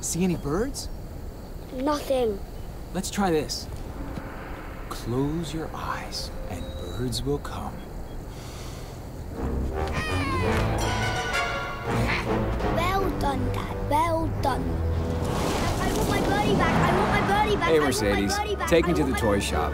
See any birds? Nothing. Let's try this. Close your eyes, and birds will come. Well done, Dad. Well done. I want my birdie back. I want my birdie back. Hey, Mercedes. Take me to the toy shop.